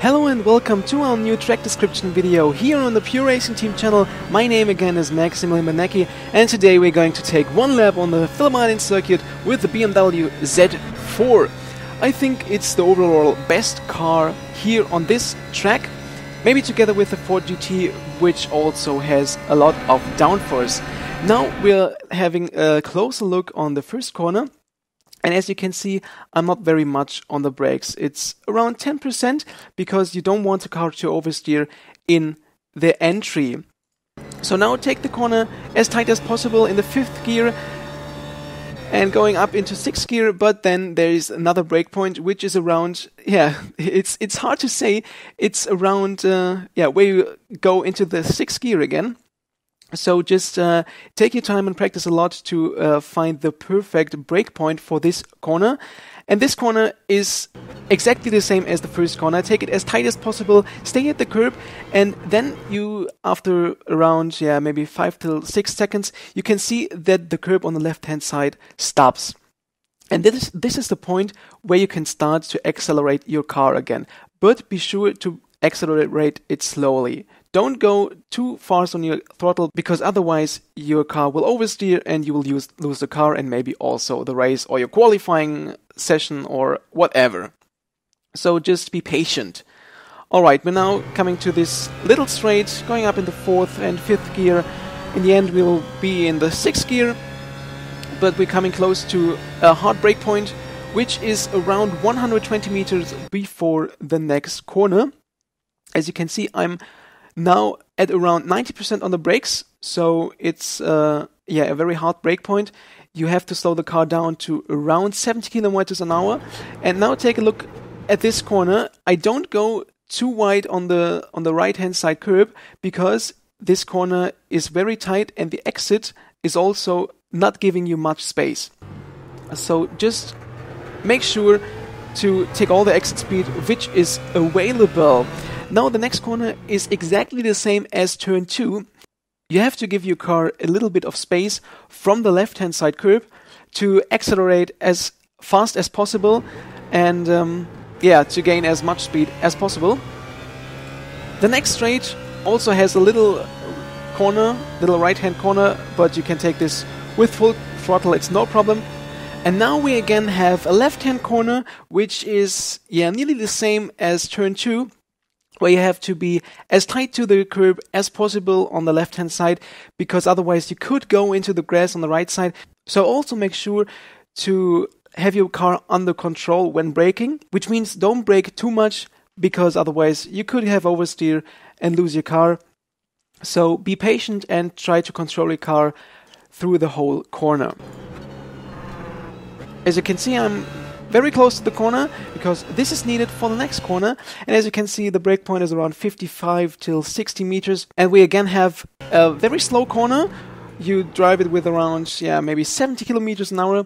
Hello and welcome to our new track description video here on the Pure Racing Team channel. My name again is Maximilian Benecke and today we're going to take one lap on the Island circuit with the BMW Z4. I think it's the overall best car here on this track, maybe together with the Ford GT which also has a lot of downforce. Now we're having a closer look on the first corner and as you can see, I'm not very much on the brakes. It's around 10% because you don't want the car to oversteer in the entry. So now take the corner as tight as possible in the fifth gear and going up into sixth gear, but then there is another brake point which is around, yeah, it's it's hard to say. It's around, uh, yeah, where you go into the sixth gear again. So just uh, take your time and practice a lot to uh, find the perfect brake point for this corner. And this corner is exactly the same as the first corner. Take it as tight as possible, stay at the curb, and then you, after around, yeah, maybe five till six seconds, you can see that the curb on the left hand side stops. And this, this is the point where you can start to accelerate your car again. But be sure to accelerate it slowly. Don't go too fast on your throttle because otherwise your car will oversteer and you will use, lose the car and maybe also the race or your qualifying session or whatever. So just be patient. Alright, we're now coming to this little straight, going up in the fourth and fifth gear. In the end, we'll be in the sixth gear, but we're coming close to a hard brake point, which is around 120 meters before the next corner. As you can see, I'm now at around 90% on the brakes, so it's uh, yeah a very hard brake point. You have to slow the car down to around 70 kilometers an hour. And now take a look at this corner. I don't go too wide on the on the right hand side curb because this corner is very tight and the exit is also not giving you much space. So just make sure to take all the exit speed which is available. Now the next corner is exactly the same as turn 2. You have to give your car a little bit of space from the left hand side curb to accelerate as fast as possible and um, yeah, to gain as much speed as possible. The next straight also has a little corner, little right hand corner, but you can take this with full throttle, it's no problem. And now we again have a left hand corner, which is yeah nearly the same as turn 2, where you have to be as tight to the curb as possible on the left hand side because otherwise you could go into the grass on the right side. So also make sure to have your car under control when braking, which means don't brake too much because otherwise you could have oversteer and lose your car. So be patient and try to control your car through the whole corner. As you can see, I'm very close to the corner because this is needed for the next corner. And as you can see, the brake point is around 55 till 60 meters. And we again have a very slow corner. You drive it with around, yeah, maybe 70 kilometers an hour.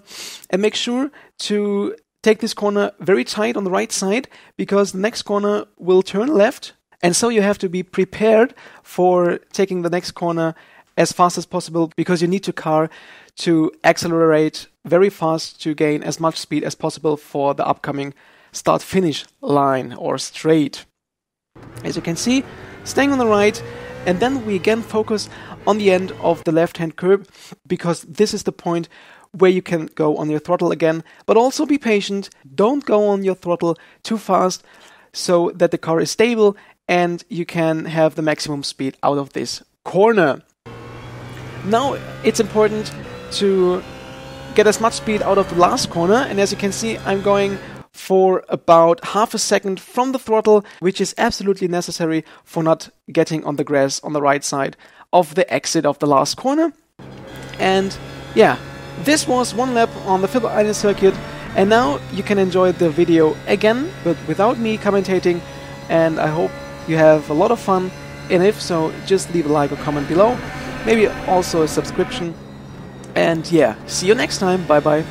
And make sure to take this corner very tight on the right side because the next corner will turn left. And so you have to be prepared for taking the next corner as fast as possible because you need your car to accelerate very fast to gain as much speed as possible for the upcoming start finish line or straight. As you can see, staying on the right, and then we again focus on the end of the left hand curb because this is the point where you can go on your throttle again, but also be patient. Don't go on your throttle too fast so that the car is stable and you can have the maximum speed out of this corner. Now it's important to get as much speed out of the last corner. And as you can see, I'm going for about half a second from the throttle, which is absolutely necessary for not getting on the grass on the right side of the exit of the last corner. And yeah, this was one lap on the Phillip Island circuit. And now you can enjoy the video again, but without me commentating. And I hope you have a lot of fun. And if so, just leave a like or comment below. Maybe also a subscription and yeah, see you next time. Bye bye.